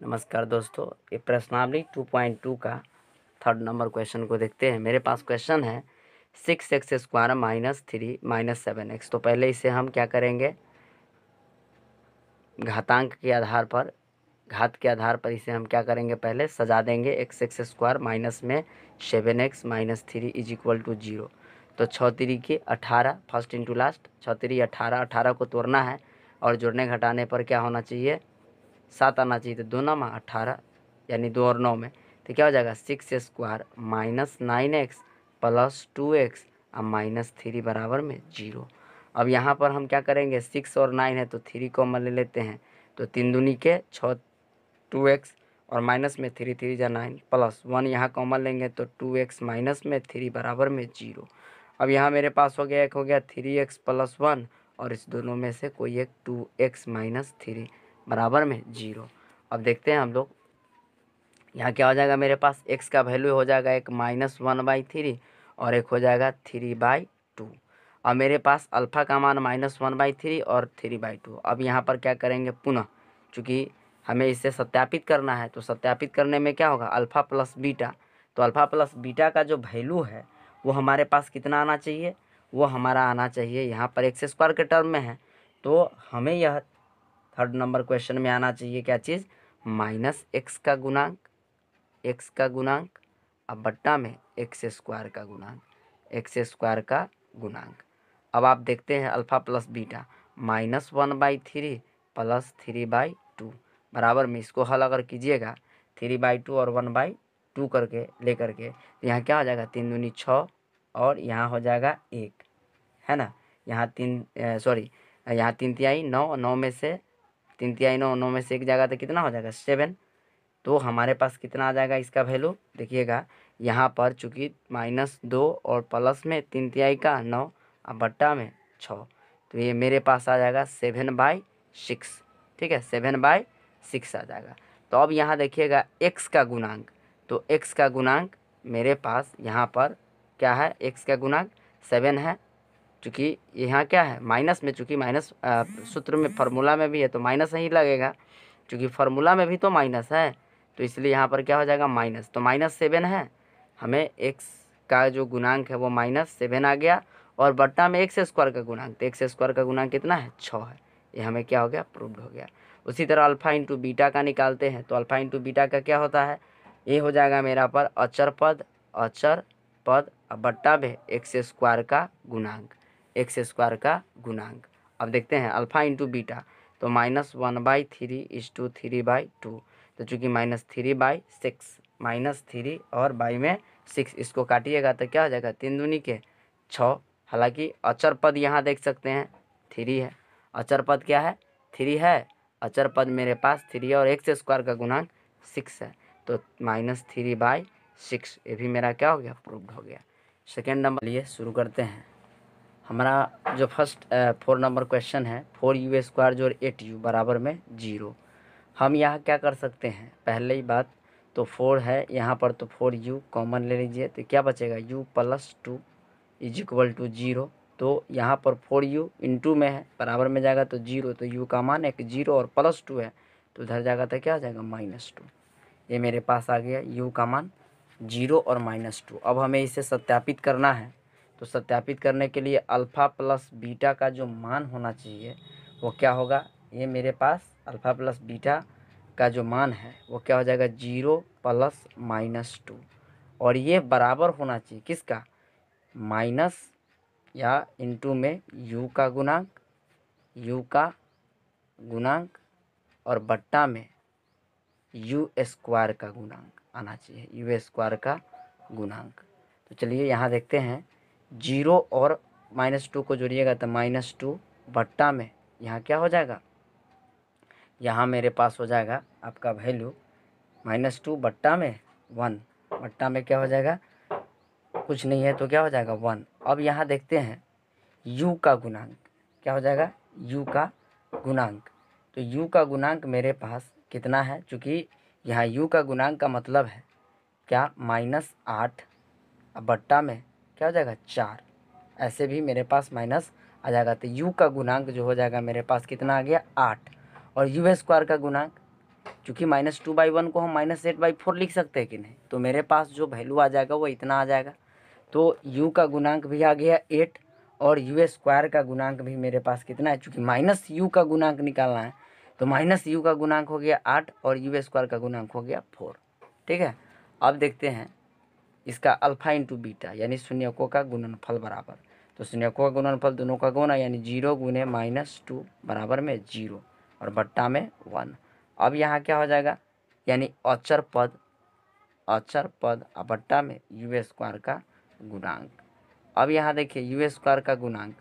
नमस्कार दोस्तों, ये प्रश्नावली 2.2 का थर्ड नंबर क्वेश्चन को देखते हैं। मेरे पास क्वेश्चन है six x square minus three minus seven x तो पहले इसे हम क्या करेंगे? घातांक के आधार पर, घात के आधार पर इसे हम क्या करेंगे पहले? सजा देंगे एक्स एक्स स्क्वायर माइनस में seven x minus three is equal to zero तो छः तिरी के अठारह फ़र्स्ट इंटू लास्ट छः तिरी अठारह अठारह को तोड़ना है और जुड़ने घटाने पर क्या होना चाहिए? सात आना चाहिए तो दो नामा अठारह, यानी दो और नौ में। तो क्या हो जाएगा? Six square minus nine x plus two x और माइनस थ्री बराबर में ज़ीरो। अब यहाँ पर हम क्या करेंगे? सिक्स और नाइन है तो थ्री कॉमन ले लेते हैं। तो तीन दूनी के छः, टू एक्स और माइनस में थ्री थ्री जा नाइन प्लस वन यहाँ कॉमन लेंगे तो टू एक्स माइनस में थ्री बराबर में ज़ीरो। अब यहाँ मेरे पास हो गया, एक हो गया थ्री एक्स प्लस वन और इस दोनों में से कोई एक टू एक्स माइनस थ्री। बराबर में ज़ीरो। अब देखते हैं हम लोग। यहाँ क्या हो जाएगा मेरे पास? एक्स का वैल्यू हो जाएगा एक माइनस वन बाई थ्री और एक हो जाएगा थ्री बाई टू अब मेरे पास अल्फ़ा का मान माइनस वन बाई थ्री और थ्री बाई टू अब यहाँ पर क्या करेंगे? पुनः, चूँकि हमें इसे सत्यापित करना है तो सत्यापित करने में क्या होगा? अल्फ़ा प्लस बीटा तो अल्फ़ा प्लस बीटा का जो वैल्यू है, वो हमारे पास कितना आना चाहिए? वो हमारा आना चाहिए। यहाँ पर एक्स स्क्वायर के टर्म में है। तो हमें यह थर्ड नंबर क्वेश्चन में आना चाहिए क्या चीज़? माइनस एक्स का गुणांक, एक्स का गुणांक, अब बट्टा में एक्स स्क्वायर का गुणांक, एक्स स्क्वायर का गुणांक। अब आप देखते हैं alpha plus beta, minus one by three plus three by two. बराबर में इसको हल अगर कीजिएगा, थ्री बाई टू और वन बाई टू करके ले करके तो यहाँ क्या हो जाएगा? तीन दूनी छः और यहाँ हो जाएगा एक, है ना? यहाँ तीन सॉरी यहाँ तीन तिहाई नौ नौ में से तीन तिहाई नौ नौ में से एक जाएगा तो कितना हो जाएगा? सेवन। तो हमारे पास कितना आ जाएगा इसका वैल्यू देखिएगा, यहाँ पर चूँकि माइनस दो और प्लस में तीन तिहाई का नौ और बट्टा में छः तो ये मेरे पास आ जाएगा सेवन बाई सिक्स। ठीक है, सेवन बाई सिक्स आ जाएगा। तो अब यहाँ देखिएगा एक्स का गुणांक। तो एक्स का गुणांक मेरे पास यहाँ पर क्या है? एक्स का गुणांक सेवन है। चूँकि यहाँ क्या है? माइनस में, चूँकि माइनस सूत्र में फार्मूला में भी है तो माइनस ही लगेगा। चूँकि फार्मूला में भी तो माइनस है तो इसलिए यहाँ पर क्या हो जाएगा? माइनस। तो माइनस सेवन है। हमें एक्स का जो गुणांक है वो माइनस सेवन आ गया और बट्टा में एक्स स्क्वायर का गुणांक तो एक्स स्क्वायर का गुणांक कितना है? छः है। ये हमें क्या हो गया? प्रूव्ड हो गया। उसी तरह अल्फ़ा इंटू बीटा का निकालते हैं तो अल्फ़ा इंटू बीटा का क्या होता है? ये हो जाएगा मेरा पर अचर पद अचर पद बट्टा में एक्स स्क्वायर का गुणांक। एक्स स्क्वायर का गुणांक। अब देखते हैं, अल्फ़ा इंटू बीटा तो minus one by three is two three by two तो चूँकि minus three by six minus three और बाई में सिक्स इसको काटिएगा तो क्या हो जाएगा, तीन दूनी के छः, हालाँकि अचर पद यहाँ देख सकते हैं थ्री है। अचर पद क्या है थ्री है। अचर पद मेरे पास थ्री और एक्स स्क्वायर का गुणांक सिक्स है तो माइनस थ्री बाई सिक्स ये भी मेरा क्या हो गया प्रूव्ड हो गया। सेकेंड नंबर लिए शुरू करते हैं। हमारा जो फ़र्स्ट फोर नंबर क्वेश्चन है फोर यू स्क्वायर जो एट यू बराबर में ज़ीरो हम यहाँ क्या कर सकते हैं? पहले ही बात तो फोर है, यहाँ पर तो फोर यू कॉमन ले लीजिए तो क्या बचेगा? U plus two is equal to zero तो यहाँ पर फोर यू इंटू में है, बराबर में जाएगा तो ज़ीरो तो यू का मान एक ज़ीरो और प्लस टू है तो उधर जाएगा तो क्या आ जाएगा? माइनस टू ये मेरे पास आ गया यू का मान ज़ीरो और माइनस टू अब हमें इसे सत्यापित करना है। तो सत्यापित करने के लिए अल्फ़ा प्लस बीटा का जो मान होना चाहिए, वो क्या होगा? ये मेरे पास अल्फ़ा प्लस बीटा का जो मान है, वो क्या हो जाएगा? Zero plus minus two. और ये बराबर होना चाहिए किसका? माइनस या इंटू में यू का गुणांक, यू का गुणांक और बट्टा में यू स्क्वायर का गुणांक आना चाहिए, यू स्क्वायर का गुणांक। तो चलिए यहाँ देखते हैं। ज़ीरो और माइनस टू को जोड़िएगा तो माइनस टू बट्टा में यहाँ क्या हो जाएगा? यहाँ मेरे पास हो जाएगा आपका वैल्यू माइनस टू बट्टा में वन। बट्टा में क्या हो जाएगा? कुछ नहीं है तो क्या हो जाएगा? वन। अब यहाँ देखते हैं यू का गुणांक। क्या हो जाएगा? यू का गुणांक। तो यू का गुणांक मेरे पास कितना है? चूँकि यहाँ यू का गुणांक का मतलब है क्या? माइनस आठ बट्टा में। क्या हो जाएगा? चार। ऐसे भी मेरे पास माइनस आ जाएगा। तो यू का गुणांक जो हो जाएगा मेरे पास कितना आ गया? आठ। और यू स्क्वायर का गुणांक क्योंकि माइनस टू बाई वन को हम माइनस एट बाई फोर लिख सकते हैं कि नहीं तो मेरे पास जो वैल्यू आ जाएगा वो इतना आ जाएगा। तो यू का गुणांक भी आ गया एट और यू स्क्वायर का गुणांक भी मेरे पास कितना है? चूँकि माइनस यू का गुणांक निकालना है तो माइनस यू का गुणांक हो गया आठ और यू स्क्वायर का गुणांक हो गया फोर ठीक है? अब देखते हैं। इसका अल्फ़ा इंटू बीटा यानी शून्यकों का गुणनफल बराबर। तो शून्यकों का गुणनफल दोनों का गुना यानी ज़ीरो गुने माइनस टू बराबर में ज़ीरो, और बट्टा में वन अब यहाँ क्या हो जाएगा? यानी अचर पद अचर पद और बट्टा में यू स्क्वायर का गुणांक। अब यहाँ देखिए यू स्क्वायर का गुणांक।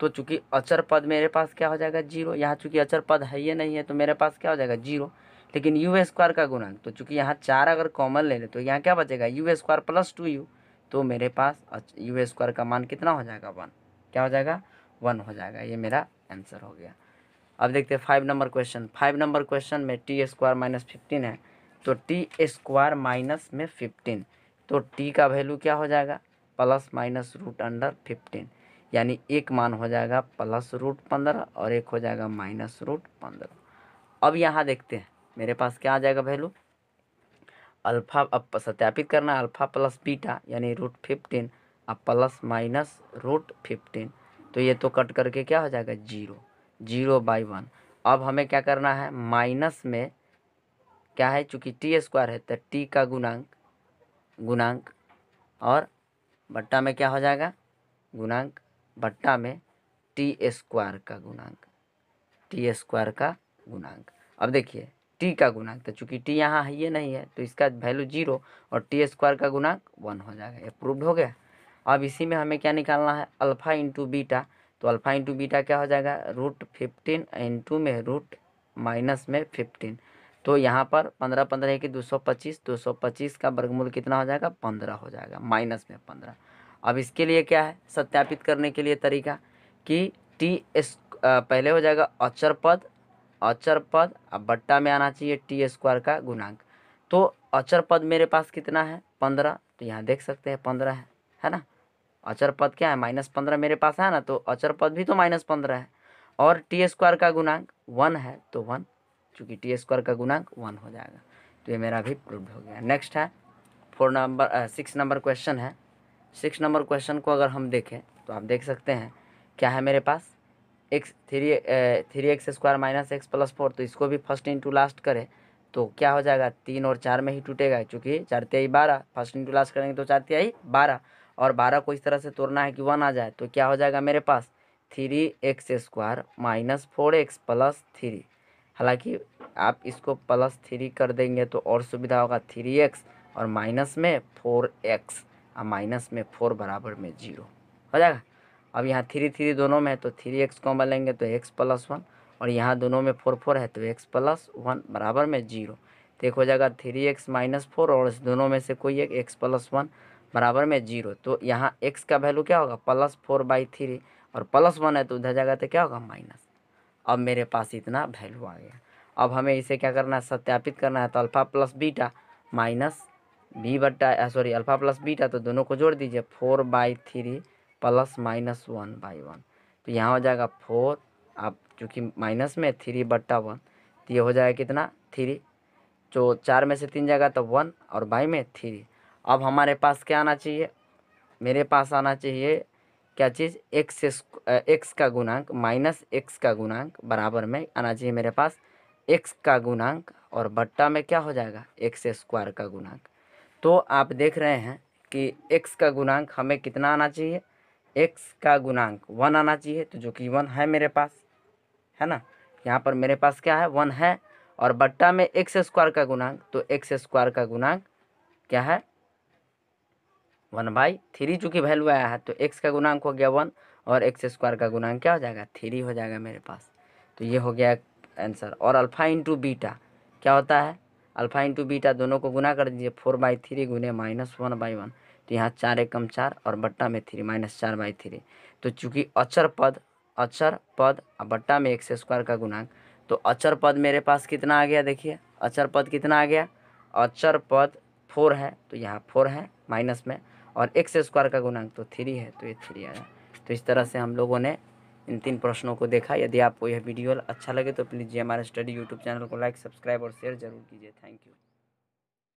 तो चूँकि अचर पद मेरे पास क्या हो जाएगा? ज़ीरो। यहाँ चूँकि अचर पद है ये नहीं है तो मेरे पास क्या हो जाएगा? ज़ीरो। लेकिन यू स्क्वायर का गुणांक तो चूँकि यहाँ चार अगर कॉमन ले ले तो यहाँ क्या बचेगा? U square plus two u तो मेरे पास यू स्क्वायर का मान कितना हो जाएगा? वन क्या हो जाएगा? वन हो जाएगा। ये मेरा आंसर हो गया। अब देखते हैं five number question five number question में टी स्क्वायर माइनस फिफ्टीन है तो टी स्क्वायर माइनस में फिफ्टीन तो टी का वैल्यू क्या हो जाएगा? Plus minus root under fifteen यानी एक मान हो जाएगा प्लस रूट पंद्रह और एक हो जाएगा माइनस रूट पंद्रह। अब यहाँ देखते हैं। मेरे पास क्या आ जाएगा वैल्यू अल्फ़ा अब सत्यापित करना, अल्फ़ा प्लस बीटा, यानी रूट फिफ्टीन, अब प्लस माइनस रूट फिफ्टीन। तो ये तो कट करके क्या हो जाएगा? ज़ीरो। Zero by one. अब हमें क्या करना है? माइनस में क्या है? चूँकि टी स्क्वायर है तो टी का गुणांक गुणांक और बट्टा में क्या हो जाएगा? गुणांक। बट्टा में टी स्क्वायर का गुणांक। टी स्क्वायर का गुणांक। अब देखिए टी का गुणांक तो चूँकि टी यहाँ है, ये नहीं है तो इसका वैल्यू ज़ीरो और टी स्क्वायर का गुणांक वन हो जाएगा, ये प्रूव्ड हो गया। अब इसी में हमें क्या निकालना है? अल्फ़ा इंटू बीटा तो अल्फ़ा इंटू बीटा क्या हो जाएगा? रूट फिफ्टीन इंटू में रूट माइनस में फिफ्टीन तो यहाँ पर पंद्रह पंद्रह है कि दो सौ पच्चीस, दो सौ पच्चीस का वर्गमूल कितना हो जाएगा? पंद्रह हो जाएगा माइनस में पंद्रह। अब इसके लिए क्या है? सत्यापित करने के लिए तरीका कि टी एस पहले हो जाएगा अचर पद अचर पद अब बट्टा में आना चाहिए टी स्क्वायर का गुणांक। तो अचर पद मेरे पास कितना है? पंद्रह। तो यहाँ देख सकते हैं पंद्रह है है ना? अचर पद क्या है? माइनस पंद्रह मेरे पास है ना? तो अचर पद भी तो माइनस पंद्रह है। और टी स्क्वायर का गुणांक वन है तो वन, चूँकि टी स्क्वायर का गुणांक वन हो जाएगा। तो ये मेरा भी प्रूव हो गया। नेक्स्ट है, four number six number question है। सिक्स नंबर क्वेश्चन को अगर हम देखें तो आप देख सकते हैं, क्या है मेरे पास? X three three x square minus x plus four तो इसको भी फ़र्स्ट इंटू लास्ट करें तो क्या हो जाएगा? तीन और चार में ही टूटेगा क्योंकि चार तिहाई बारह फ़र्स्ट इंटू लास्ट करेंगे तो चार तिहाई बारह, और बारह को इस तरह से तोड़ना है कि वन आ जाए तो क्या हो जाएगा मेरे पास? Three x square minus four x plus three हालाँकि आप इसको प्लस थ्री कर देंगे तो और सुविधा होगा थ्री एक्स और माइनस में फोर एक्स और माइनस में फोर बराबर में ज़ीरो हो जाएगा? अब यहाँ थ्री थ्री दोनों में है तो थ्री एक्स कॉमन लेंगे तो एक्स प्लस वन, और यहाँ दोनों में फोर फोर है तो एक्स प्लस वन बराबर में ज़ीरो। तो एक हो जाएगा थ्री एक्स माइनस फोर, और इस दोनों में से कोई एक एक्स प्लस वन बराबर में ज़ीरो। तो यहाँ एक्स का वैल्यू क्या होगा? प्लस फोर बाई थ्री, और प्लस वन है तो उधर जाएगा तो क्या होगा? माइनस। अब मेरे पास इतना वैल्यू आ गया। अब हमें इसे क्या करना है? सत्यापित करना है तो alpha plus beta minus B बट्टा, सॉरी, अल्फ़ा प्लस बीटा तो दोनों को जोड़ दीजिए, four by three plus minus one by one. तो यहाँ हो जाएगा फोर। अब चूँकि माइनस में थ्री बट्टा वन तो ये हो जाएगा कितना? थ्री। जो चार में से तीन जाएगा तो वन और बाई में थ्री। अब हमारे पास क्या आना चाहिए? मेरे पास आना चाहिए क्या चीज़? एक्स एक्स का गुणांक माइनस एक्स का गुणांक बराबर में आना चाहिए मेरे पास। एक्स का गुणांक और बट्टा में क्या हो जाएगा? एक्स स्क्वायर का गुणांक। तो आप देख रहे हैं कि एक्स का गुणांक हमें कितना आना चाहिए? एक्स का गुणांक वन आना चाहिए तो जो कि वन है मेरे पास, है ना? यहाँ पर मेरे पास क्या है? वन है, और बट्टा में एक्स स्क्वायर का गुणांक तो एक्स स्क्वायर का गुणांक क्या है? वन बाई थ्री, चूँकि वैल्यू आया है तो एक्स का गुणांक हो गया वन, और एक्स स्क्वायर का गुणांक क्या हो जाएगा? थ्री हो जाएगा मेरे पास। तो ये हो गया आंसर और अल्फ़ा इंटू बीटा क्या होता है? अल्फ़ा इंटू बीटा दोनों को गुना कर दीजिए फोर बाई थ्री गुने माइनस वन बाई वन तो यहाँ चार एकम चार और बट्टा में थ्री, माइनस चार बाई थ्री। तो चूँकि अचर पद अचर पद और बट्टा में एक्स स्क्वायर का गुणांक तो अचर पद मेरे पास कितना आ गया देखिए, अचर पद कितना आ गया? अचर पद फोर है तो यहाँ फोर है, माइनस में, और एक्स स्क्वायर का गुणांक तो थ्री है तो ये थ्री आया तो इस तरह से हम लोगों ने इन तीन प्रश्नों को देखा। यदि आपको यह वीडियो अच्छा लगे तो प्लीज़ हमारे स्टडी यूट्यूब चैनल को लाइक, सब्सक्राइब और शेयर ज़रूर कीजिए। Thank you.